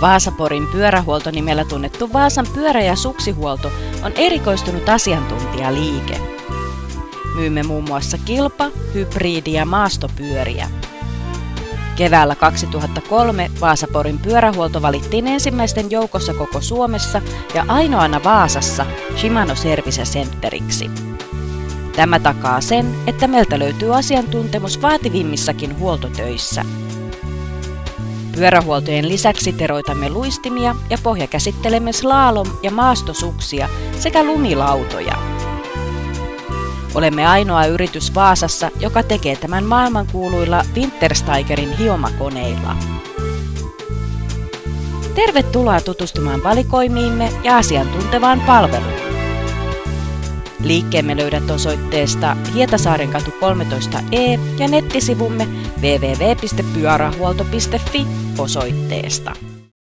Vaasaporin pyörähuoltonimellä tunnettu Vaasan pyörä- ja suksihuolto on erikoistunut asiantuntijaliike. Myymme muun muassa kilpa-, hybridi- ja maastopyöriä. Keväällä 2003 Vaasaporin pyörähuolto valittiin ensimmäisten joukossa koko Suomessa ja ainoana Vaasassa Shimano Service Centeriksi. Tämä takaa sen, että meiltä löytyy asiantuntemus vaativimmissakin huoltotöissä. Pyörähuoltojen lisäksi teroitamme luistimia ja pohjakäsittelemme slalom- ja maastosuksia sekä lumilautoja. Olemme ainoa yritys Vaasassa, joka tekee tämän maailmankuuluilla Wintersteigerin hiomakoneilla. Tervetuloa tutustumaan valikoimiimme ja asiantuntevaan palveluun. Liikkeemme löydät osoitteesta Hietasaaren katu 13e ja nettisivumme www.pyörähuolto.fi osoitteesta.